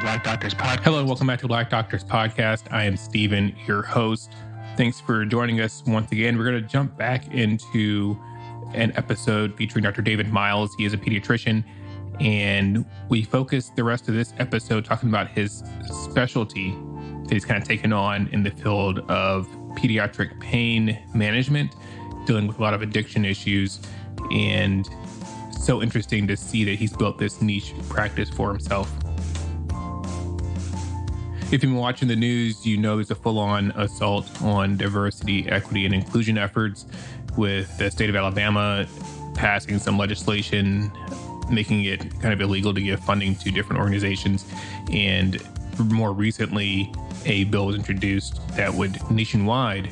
Black Doctors Podcast. Hello, and welcome back to Black Doctors Podcast. I am Steven, your host. Thanks for joining us once again. We're going to jump back into an episode featuring Dr. David Myles. He is a pediatrician, and we focus the rest of this episode talking about his specialty that he's kind of taken on in the field of pediatric pain management, dealing with a lot of addiction issues, and so interesting to see that he's built this niche practice for himself. If you've been watching the news, you know there's a full on assault on diversity, equity, and inclusion efforts with the state of Alabama passing some legislation making it kind of illegal to give funding to different organizations. And more recently, a bill was introduced that would nationwide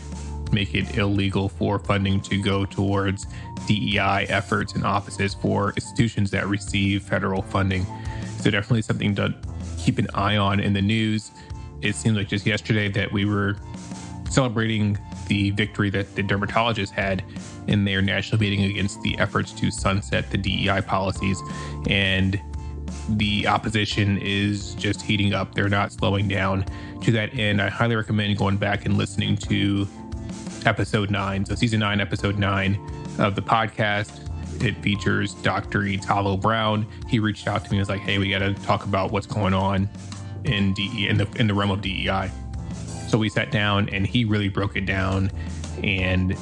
make it illegal for funding to go towards DEI efforts and offices for institutions that receive federal funding. So, definitely something to keep an eye on in the news. It seems like just yesterday that we were celebrating the victory that the dermatologists had in their national meeting against the efforts to sunset the DEI policies. And the opposition is just heating up. They're not slowing down. To that end, I highly recommend going back and listening to episode nine. So, season nine, episode nine of the podcast. It features Dr. Italo Brown. He reached out to me and was like, hey, we got to talk about what's going on in DE in the in the realm of DEI. So we sat down and he really broke it down and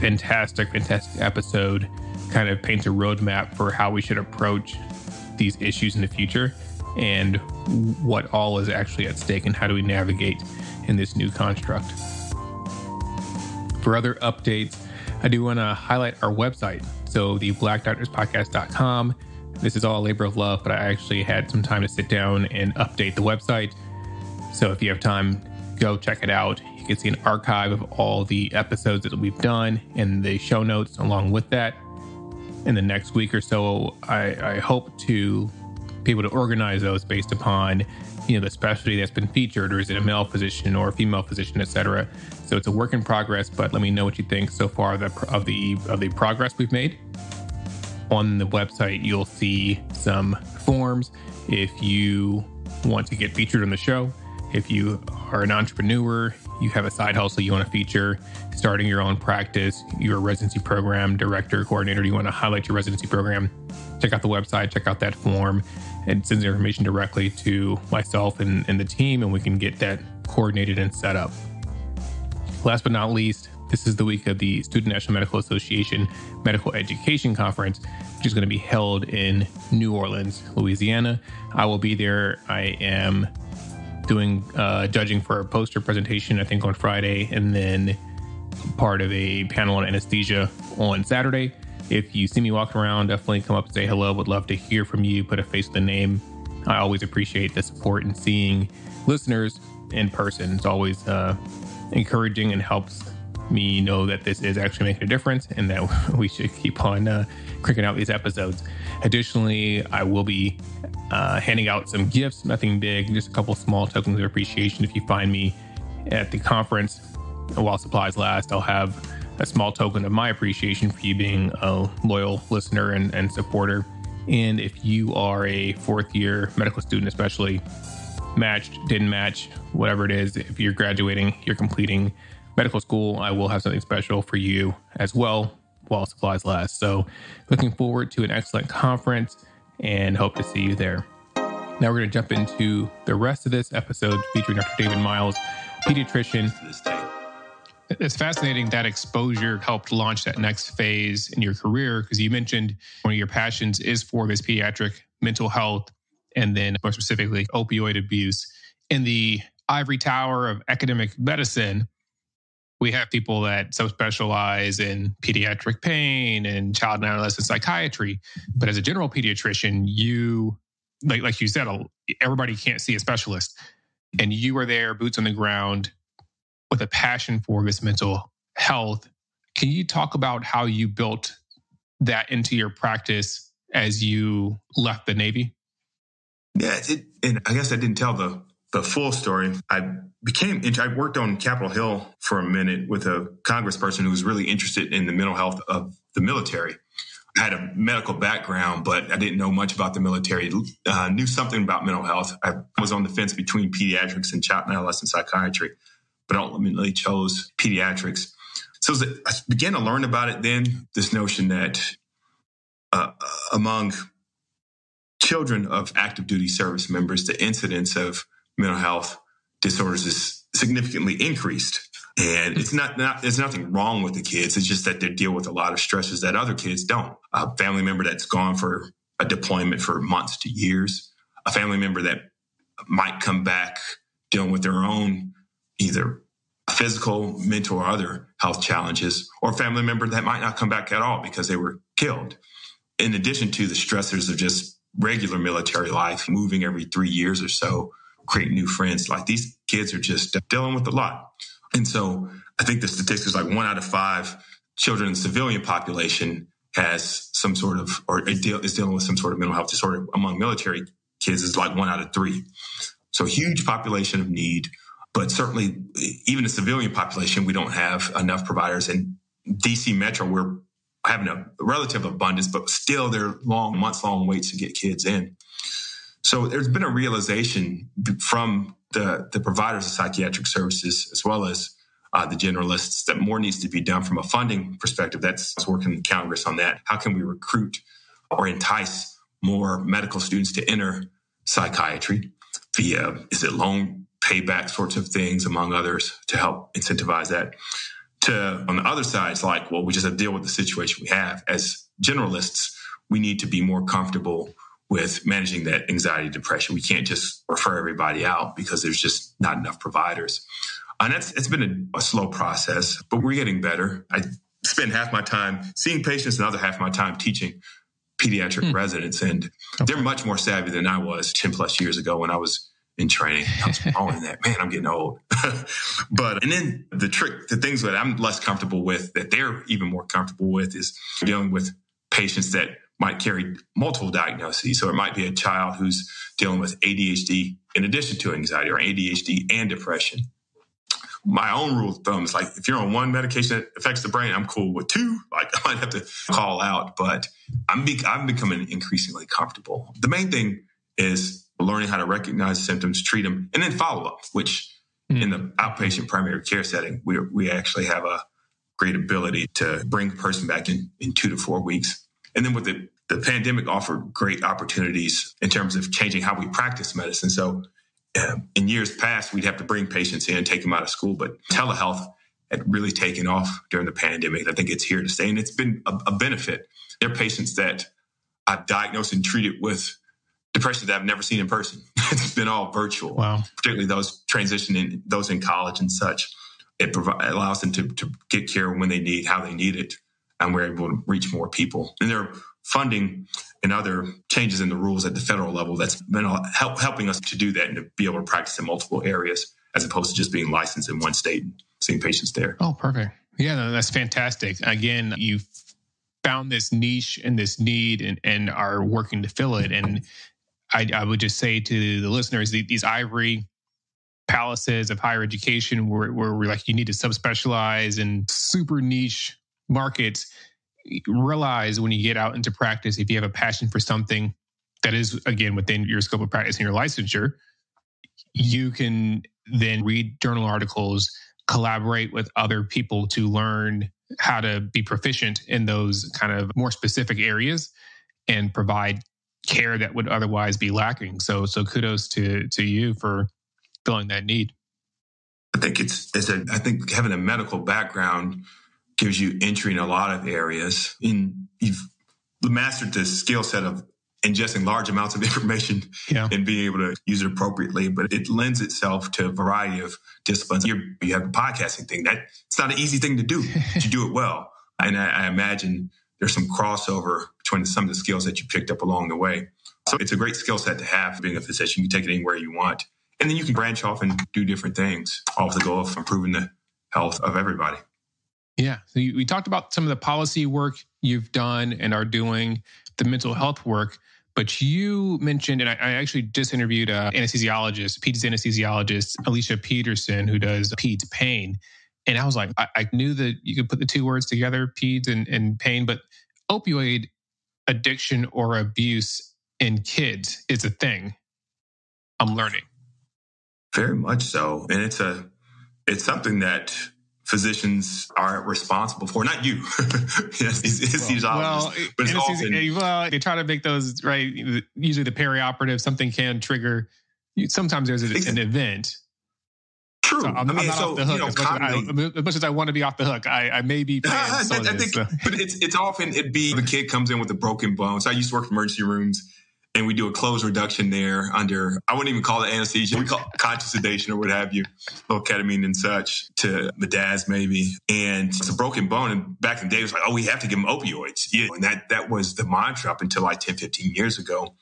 fantastic, fantastic episode. Kind of paints a roadmap for how we should approach these issues in the future and what all is actually at stake and how do we navigate in this new construct. For other updates, I do want to highlight our website. So the blackdoctorspodcast.com. This is all a labor of love, but I actually had some time to sit down and update the website. So if you have time, go check it out. You can see an archive of all the episodes that we've done and the show notes along with that. In the next week or so, I, I hope to be able to organize those based upon you know the specialty that's been featured or is it a male physician or a female physician etc so it's a work in progress but let me know what you think so far of the of the, of the progress we've made. On the website you'll see some forms. If you want to get featured on the show if you are an entrepreneur, you have a side hustle you want to feature, starting your own practice, you're a residency program director, coordinator, you want to highlight your residency program, check out the website, check out that form. It sends the information directly to myself and, and the team, and we can get that coordinated and set up. Last but not least, this is the week of the Student National Medical Association Medical Education Conference, which is going to be held in New Orleans, Louisiana. I will be there. I am doing uh, judging for a poster presentation, I think on Friday, and then part of a panel on anesthesia on Saturday. If you see me walking around, definitely come up and say hello. Would love to hear from you, put a face to the name. I always appreciate the support and seeing listeners in person. It's always uh, encouraging and helps me know that this is actually making a difference and that we should keep on uh, cranking out these episodes. Additionally, I will be uh, handing out some gifts, nothing big, just a couple small tokens of appreciation. If you find me at the conference while supplies last, I'll have a small token of my appreciation for you being a loyal listener and, and supporter. And if you are a fourth year medical student, especially matched, didn't match, whatever it is, if you're graduating, you're completing medical school, I will have something special for you as well while supplies last. So, looking forward to an excellent conference and hope to see you there. Now, we're going to jump into the rest of this episode featuring Dr. David Myles, pediatrician. It's fascinating that exposure helped launch that next phase in your career because you mentioned one of your passions is for this pediatric mental health and then more specifically opioid abuse. In the ivory tower of academic medicine, we have people that so specialize in pediatric pain and child and adolescent psychiatry. But as a general pediatrician, you, like, like you said, everybody can't see a specialist. And you are there, boots on the ground, with a passion for this mental health. Can you talk about how you built that into your practice as you left the Navy? Yeah, it, and I guess I didn't tell the the full story. I became, I worked on Capitol Hill for a minute with a congressperson who was really interested in the mental health of the military. I had a medical background, but I didn't know much about the military. Uh, knew something about mental health. I was on the fence between pediatrics and child and adolescent psychiatry, but ultimately chose pediatrics. So I began to learn about it then, this notion that uh, among children of active duty service members, the incidence of mental health disorders is significantly increased. And it's not, not, there's nothing wrong with the kids. It's just that they deal with a lot of stresses that other kids don't. A family member that's gone for a deployment for months to years, a family member that might come back dealing with their own either physical, mental, or other health challenges, or family member that might not come back at all because they were killed. In addition to the stressors of just regular military life, moving every three years or so, creating new friends, like these kids are just dealing with a lot. And so I think the statistics like one out of five children in civilian population has some sort of, or is dealing with some sort of mental health disorder among military kids is like one out of three. So huge population of need, but certainly even the civilian population, we don't have enough providers. In DC Metro, we're having a relative abundance, but still there are long, months long waits to get kids in. So there's been a realization from the, the providers of psychiatric services as well as uh, the generalists that more needs to be done from a funding perspective. That's working in Congress on that. How can we recruit or entice more medical students to enter psychiatry via, is it loan payback sorts of things, among others, to help incentivize that? To on the other side, it's like, well, we just have to deal with the situation we have. As generalists, we need to be more comfortable with managing that anxiety, depression. We can't just refer everybody out because there's just not enough providers. And that's, it's been a, a slow process, but we're getting better. I spend half my time seeing patients and other half my time teaching pediatric hmm. residents. And okay. they're much more savvy than I was 10 plus years ago when I was in training. I was wrong in that. Man, I'm getting old. but, and then the trick, the things that I'm less comfortable with that they're even more comfortable with is dealing with patients that might carry multiple diagnoses. So it might be a child who's dealing with ADHD in addition to anxiety or ADHD and depression. My own rule of thumb is like if you're on one medication that affects the brain, I'm cool with two. Like I might have to call out, but I'm be- I'm becoming increasingly comfortable. The main thing is learning how to recognize symptoms, treat them, and then follow up. Which mm. in the outpatient primary care setting, we we actually have a great ability to bring a person back in in two to four weeks. And then with the the pandemic offered great opportunities in terms of changing how we practice medicine. So, uh, in years past, we'd have to bring patients in, take them out of school, but telehealth had really taken off during the pandemic. I think it's here to stay, and it's been a, a benefit. There are patients that I've diagnosed and treated with depression that I've never seen in person. it's been all virtual. Wow. Particularly those transitioning, those in college and such. It, provi- allows them to, to get care when they need, how they need it, and we're able to reach more people. And there are funding and other changes in the rules at the federal level that's been help, helping us to do that and to be able to practice in multiple areas as opposed to just being licensed in one state and seeing patients there. Oh, perfect. Yeah, no, that's fantastic. Again, you found this niche and this need and, and are working to fill it. And I, I would just say to the listeners, these ivory palaces of higher education where, where we're like, you need to subspecialize in super niche markets realize when you get out into practice, if you have a passion for something that is, again, within your scope of practice and your licensure, you can then read journal articles, collaborate with other people to learn how to be proficient in those kind of more specific areas and provide care that would otherwise be lacking. So, so kudos to to you for filling that need. I think it's, it's a, I think having a medical background gives you entry in a lot of areas. And you've mastered the skill set of ingesting large amounts of information yeah. and being able to use it appropriately. But it lends itself to a variety of disciplines. You're, you have a podcasting thing that it's not an easy thing to do. but you do it well, and I, I imagine there's some crossover between some of the skills that you picked up along the way. So it's a great skill set to have being a physician. You can take it anywhere you want. And then you can branch off and do different things, with the goal of improving the health of everybody. Yeah. So you, we talked about some of the policy work you've done and are doing, the mental health work. But you mentioned, and I, I actually just interviewed a anesthesiologist, peds anesthesiologist, Alicia Peterson, who does peds pain. And I was like, I, I, knew that you could put the two words together, peds and, and pain, but opioid addiction or abuse in kids is a thing. I'm learning. Very much so. And it's a it's something that physicians are responsible for. Not you. well, well, but it's often, eh, well, they try to make those right. Usually, the perioperative something can trigger. Sometimes there's a, an event. True. So I'm, I mean, I'm not so, off the hook you know, as, much as, I, as, much as I, want to be off the hook. I, I may be playing I, I think, so. But it's it's often it'd be the kid comes in with a broken bone. So I used to work in emergency rooms and we do a close reduction there under I wouldn't even call it anesthesia. We call it conscious sedation or what have you, little ketamine and such to the dads maybe. And it's a broken bone. And back in the day, it was like, oh, we have to give them opioids. Yeah. And that that was the mantra up until like 10, 15 years ago.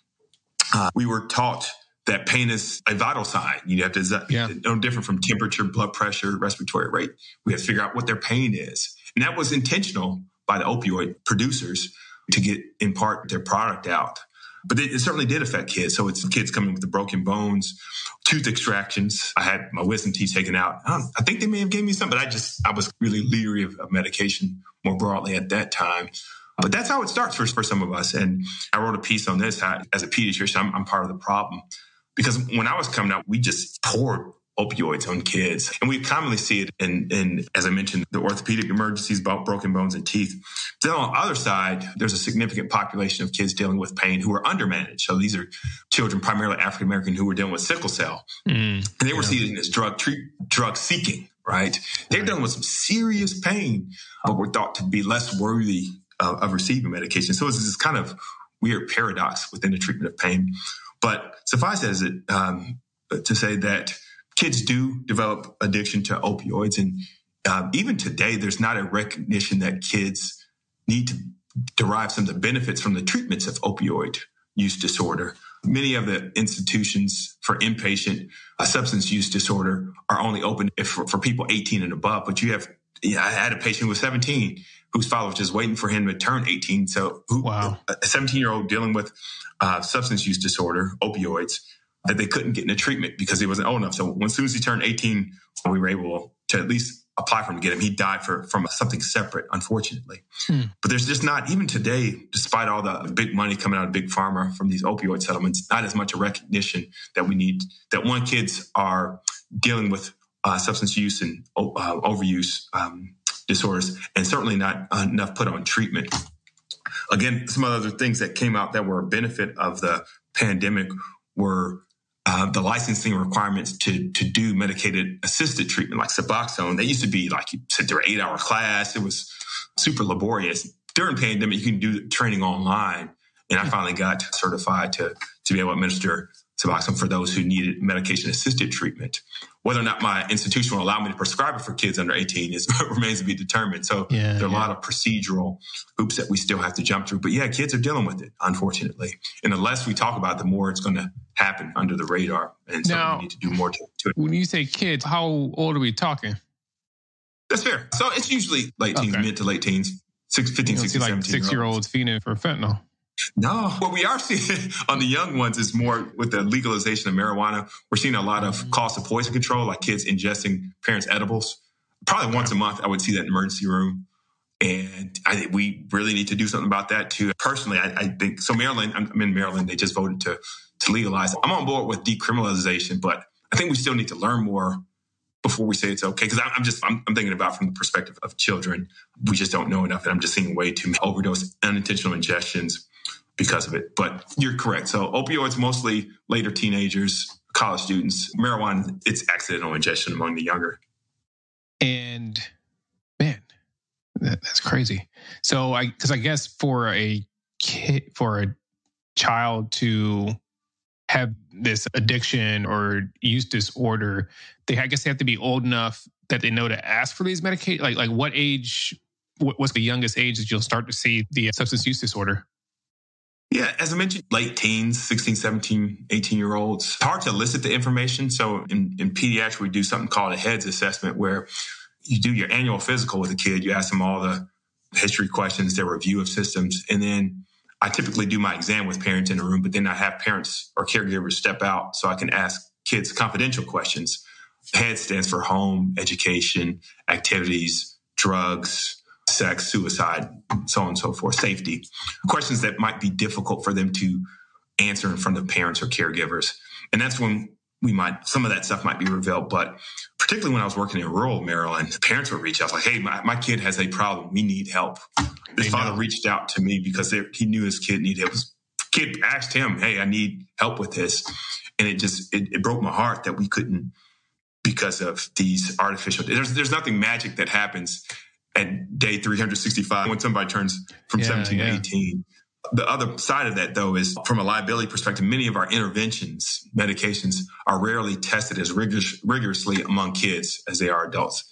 Uh, we were taught that pain is a vital sign. You have to, yeah. no different from temperature, blood pressure, respiratory rate. We have to figure out what their pain is. And that was intentional by the opioid producers to get in part their product out. But it, it, certainly did affect kids. So it's kids coming with the broken bones, tooth extractions. I had my wisdom teeth taken out. I, I think they may have gave me some, but I just I was really leery of, of medication more broadly at that time. But that's how it starts for, for some of us. And I wrote a piece on this how, as a pediatrician. I'm, I'm part of the problem because when I was coming out, we just poured opioids on kids. And we commonly see it in, in, as I mentioned, the orthopedic emergencies about broken bones and teeth. Then on the other side, there's a significant population of kids dealing with pain who are undermanaged. So these are children, primarily African American, who were dealing with sickle cell. Mm, and they were yeah. seen as drug treat, drug seeking, right? They're dealing with some serious pain, but were thought to be less worthy of, of receiving medication. So it's this kind of weird paradox within the treatment of pain. But suffice as it um, to say that kids do develop addiction to opioids. And um, even today, there's not a recognition that kids need to derive some of the benefits from the treatments of opioid use disorder. Many of the institutions for inpatient uh, substance use disorder are only open if for, for, people 18 and above. But you have, yeah, I had a patient who was 17 whose father was just waiting for him to turn 18. So, who, wow. a 17 year old dealing with uh, substance use disorder, opioids, that they couldn't get into treatment because he wasn't old enough. So when as soon as he turned 18, we were able to at least apply for him to get him. He died for from something separate, unfortunately. Hmm. But there's just not even today, despite all the big money coming out of big pharma from these opioid settlements, not as much a recognition that we need that one kids are dealing with uh, substance use and uh, overuse um, disorders, and certainly not enough put on treatment. Again, some of the other things that came out that were a benefit of the pandemic were uh, the licensing requirements to to do medicated assisted treatment like Suboxone. They used to be like you said, they're eight hour class. It was super laborious. During pandemic, you can do training online, and I finally got certified to to be able to administer Suboxone for those who needed medication assisted treatment. Whether or not my institution will allow me to prescribe it for kids under 18 is remains to be determined. So yeah, there are yeah. a lot of procedural hoops that we still have to jump through. But yeah, kids are dealing with it, unfortunately. And the less we talk about it, the more it's going to happen under the radar. And so now, we need to do more to, to, it. When you say kids, how old are we talking? That's fair. So it's usually late teens, okay. mid to late teens, six, 15, 16, like 17 six year olds feeding for fentanyl. No, what we are seeing on the young ones is more with the legalization of marijuana. We're seeing a lot of mm-hmm. cost of poison control, like kids ingesting parents' edibles. Probably once a month, I would see that in the emergency room. And I think we really need to do something about that too. Personally, I, I think so. Maryland, I'm in Maryland. They just voted to to legalize. I'm on board with decriminalization, but I think we still need to learn more before we say it's okay. Because I'm just I'm, I'm, thinking about from the perspective of children, we just don't know enough, and I'm just seeing way too many overdose, unintentional ingestions because of it. But you're correct. So opioids mostly later teenagers, college students. Marijuana, it's accidental ingestion among the younger. And man, that, that's crazy. So I because I guess for a kid for a child to have this addiction or use disorder, they I guess they have to be old enough that they know to ask for these medications. Like like what age? What's the youngest age that you'll start to see the substance use disorder? Yeah, as I mentioned, late teens, 16, 17, 18 year olds. It's hard to elicit the information. So in, in pediatrics, we do something called a HEADS assessment where you do your annual physical with a kid. You ask them all the history questions, their review of systems. And then I typically do my exam with parents in the room, but then I have parents or caregivers step out so I can ask kids confidential questions. HEAD stands for home, education, activities, drugs, sex, suicide, so on and so forth, safety. Questions that might be difficult for them to answer in front of parents or caregivers. And that's when we might, some of that stuff might be revealed. But particularly when I was working in rural Maryland, parents would reach out like, Hey, my, my kid has a problem. We need help. His father reached out to me because he knew his kid needed help. His kid asked him, Hey, I need help with this. And it just, it, it broke my heart that we couldn't because of these artificial, there's, there's nothing magic that happens at day 365 when somebody turns from yeah, 17 yeah. to 18 the other side of that, though, is from a liability perspective, many of our interventions, medications, are rarely tested as rigorous, rigorously among kids as they are adults.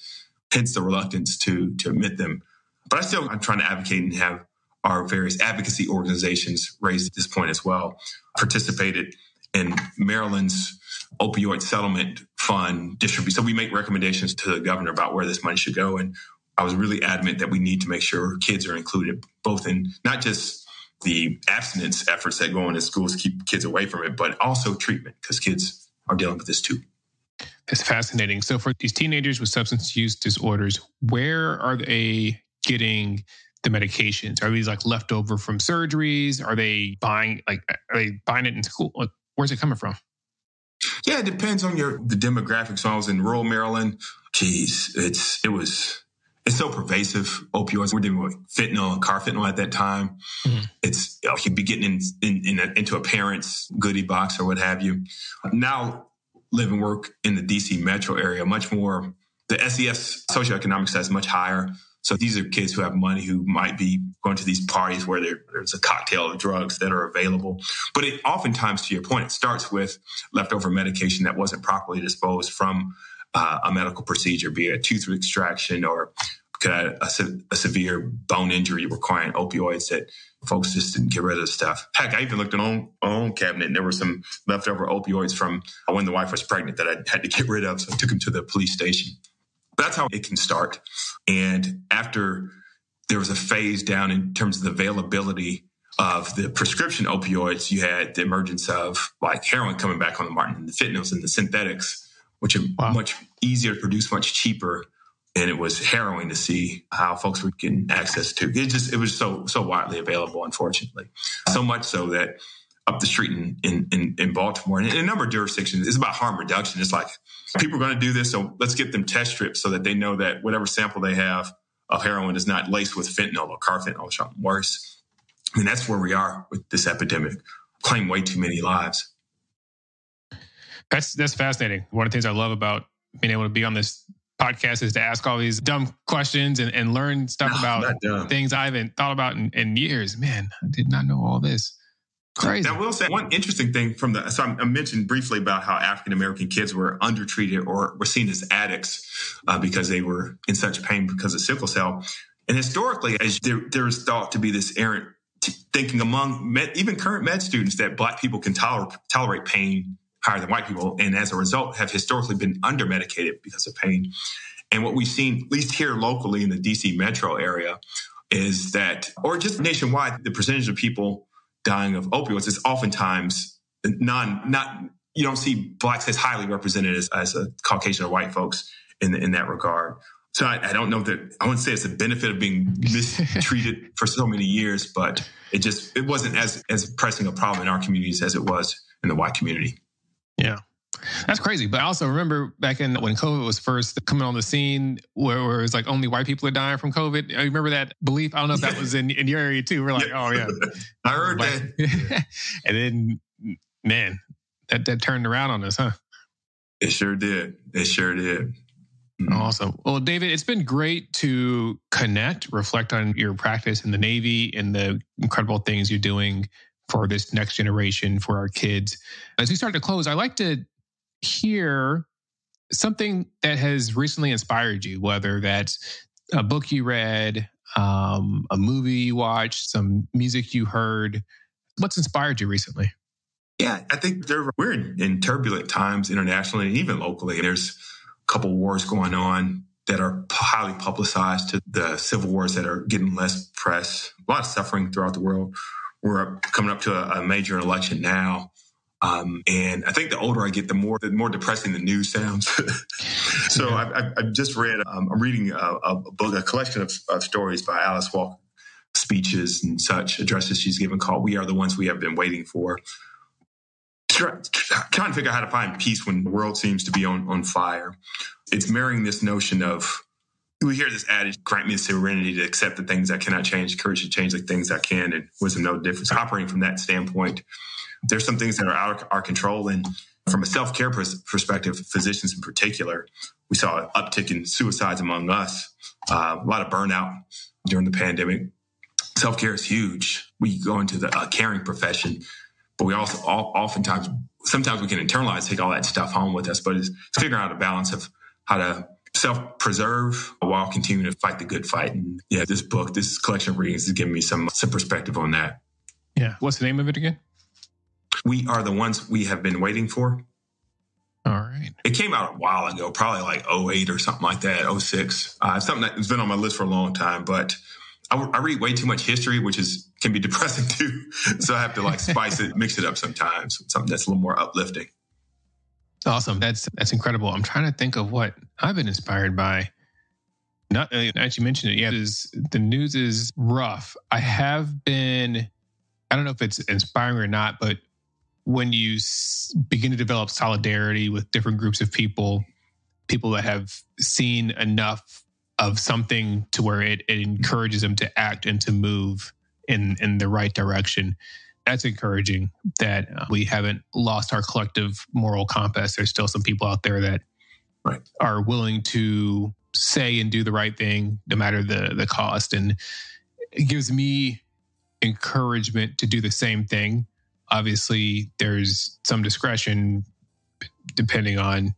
Hence the reluctance to to admit them. But I still I'm trying to advocate and have our various advocacy organizations raise this point as well. Participated in Maryland's opioid settlement fund distribution. So we make recommendations to the governor about where this money should go. And I was really adamant that we need to make sure kids are included, both in not just the abstinence efforts that go on in schools keep kids away from it, but also treatment because kids are dealing with this too. That's fascinating. So, for these teenagers with substance use disorders, where are they getting the medications? Are these like leftover from surgeries? Are they buying like are they buying it in school? where's it coming from? Yeah, it depends on your the demographics. So I was in rural Maryland. Geez, it's it was it's so pervasive. Opioids. We're dealing with fentanyl and carfentanil at that time. Mm-hmm. It's you, know, you be getting in, in, in a, into a parent's goodie box or what have you. Now live and work in the DC metro area, much more. The SES socioeconomic status much higher. So these are kids who have money who might be going to these parties where there's a cocktail of drugs that are available. But it oftentimes, to your point, it starts with leftover medication that wasn't properly disposed from uh, a medical procedure, be it a tooth extraction or a, a, a, severe bone injury requiring opioids that folks just didn't get rid of stuff. Heck, I even looked in my own, own cabinet and there were some leftover opioids from when the wife was pregnant that I had to get rid of. So I took them to the police station. That's how it can start. And after there was a phase down in terms of the availability of the prescription opioids, you had the emergence of like heroin coming back on the market and the fentanyls and the synthetics which are wow. much easier to produce, much cheaper. And it was harrowing to see how folks were getting access to. It just it was so so widely available, unfortunately. So much so that up the street in in, in, in Baltimore and in a number of jurisdictions, it's about harm reduction. It's like people are going to do this, so let's get them test strips so that they know that whatever sample they have of heroin is not laced with fentanyl or carfentanil or something worse. I mean, that's where we are with this epidemic. Claim way too many lives. That's that's fascinating. One of the things I love about being able to be on this podcast is to ask all these dumb questions and, and learn stuff no, about things I haven't thought about in, in, years. Man, I did not know all this. Crazy. I will say one interesting thing from the so I mentioned briefly about how African American kids were undertreated or were seen as addicts uh, because they were in such pain because of sickle cell. And historically, as there, there is thought to be this errant thinking among med, even current med students that black people can toler- tolerate pain higher than white people, and as a result, have historically been under medicated because of pain. And what we've seen, at least here locally in the DC metro area, is that, or just nationwide, the percentage of people dying of opioids is oftentimes non, not, you don't see blacks as highly represented as, as a Caucasian or white folks in, in that regard. So I, I, don't know that I wouldn't say it's a benefit of being mistreated for so many years, but it just it wasn't as as pressing a problem in our communities as it was in the white community. Yeah. That's crazy. But I also remember back in when COVID was first coming on the scene where, where it was like only white people are dying from COVID. I remember that belief. I don't know if that was in, in your area too. We're like, oh yeah. I heard that. and then man, that, that turned around on us, huh? It sure did. It sure did. Mm-hmm. Awesome. Well, David, it's been great to connect, reflect on your practice in the Navy and the incredible things you're doing for this next generation, for our kids. As we start to close, I like to hear something that has recently inspired you, whether that's a book you read, um, a movie you watched, some music you heard. What's inspired you recently? Yeah, I think there, we're in, in turbulent times internationally and even locally. There's a couple wars going on that are highly publicized to the civil wars that are getting less press, a lot of suffering throughout the world we're coming up to a, a major election now. Um, and I think the older I get, the more the more depressing the news sounds. so I, I, just read, um, I'm reading a, a, book, a collection of, of stories by Alice Walker, speeches and such addresses she's given called We Are the Ones We Have Been Waiting For. trying to figure out how to find peace when the world seems to be on, on fire. It's marrying this notion of we hear this adage, grant me serenity to accept the things I cannot change, courage to change the things I can, and wisdom no difference. Operating from that standpoint, there's some things that are out of our control. And from a self care perspective, physicians in particular, we saw an uptick in suicides among us, uh, a lot of burnout during the pandemic. Self care is huge. We go into the uh, caring profession, but we also all, oftentimes, sometimes we can internalize, take all that stuff home with us, but it's figuring out a balance of how to self preserve while continuing to fight the good fight. And yeah, this book, this collection of readings is giving me some, some perspective on that. Yeah. What's the name of it again? We are the ones we have been waiting for. All right. It came out a while ago, probably like 08 or something like that, 06. Uh, something that's been on my list for a long time, but I, I, read way too much history, which is can be depressing too. so I have to like spice it, mix it up sometimes, something that's a little more uplifting. Awesome. That's that's incredible. I'm trying to think of what I've been inspired by. Not uh, actually mentioned it. Yeah, is the news is rough. I have been. I don't know if it's inspiring or not, but when you s- begin to develop solidarity with different groups of people, people that have seen enough of something to where it, it encourages them to act and to move in in the right direction that's encouraging that uh, we haven't lost our collective moral compass. There's still some people out there that right. are willing to say and do the right thing, no matter the the cost, and it gives me encouragement to do the same thing. Obviously, there's some discretion depending on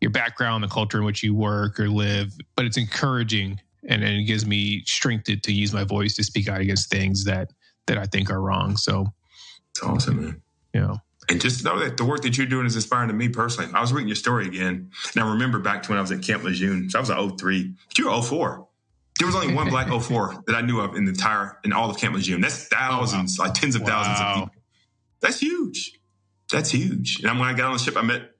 your background, the culture in which you work or live, but it's encouraging and, and it gives me strength to, to use my voice to speak out against things that that I think are wrong. So it's awesome, man. Yeah. And just know that the work that you're doing is inspiring to me personally. I was reading your story again, and I remember back to when I was at Camp Lejeune. So I was at 03, but you were 04. There was only one black 04 that I knew of in the entire, in all of Camp Lejeune. That's thousands, oh, wow. like tens of wow. thousands of people. That's huge. That's huge. And when I got on the ship, I met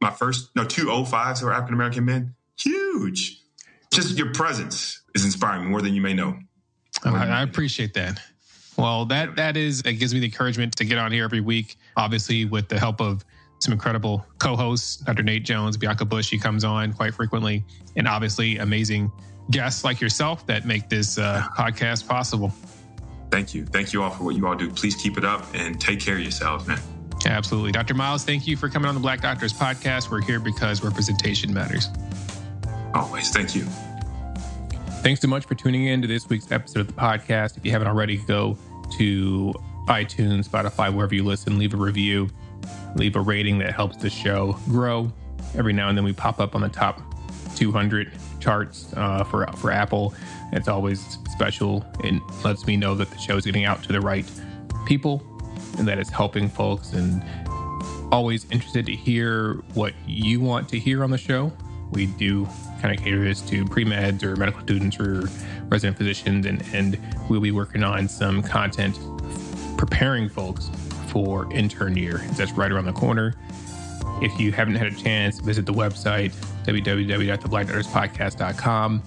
my first, no, two 05s who were African American men. Huge. Just your presence is inspiring more than you may know. I, I appreciate that. Well, that that is it gives me the encouragement to get on here every week. Obviously, with the help of some incredible co-hosts, Dr. Nate Jones, Bianca Bush, he comes on quite frequently, and obviously amazing guests like yourself that make this uh, podcast possible. Thank you, thank you all for what you all do. Please keep it up and take care of yourselves, man. Absolutely, Dr. Myles. Thank you for coming on the Black Doctors podcast. We're here because representation matters. Always, thank you. Thanks so much for tuning in to this week's episode of the podcast. If you haven't already, go to iTunes, Spotify, wherever you listen, leave a review, leave a rating that helps the show grow. Every now and then we pop up on the top 200 charts uh, for for Apple. It's always special and lets me know that the show is getting out to the right people and that it's helping folks. And always interested to hear what you want to hear on the show. We do kind of cater this to pre meds or medical students or resident physicians, and, and we'll be working on some content preparing folks for intern year. That's right around the corner. If you haven't had a chance, visit the website www.theblackdoctorspodcast.com.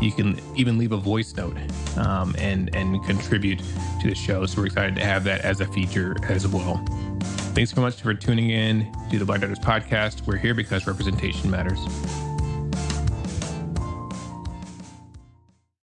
You can even leave a voice note um, and and contribute to the show. So we're excited to have that as a feature as well. Thanks so much for tuning in to the Black Doctors Podcast. We're here because representation matters.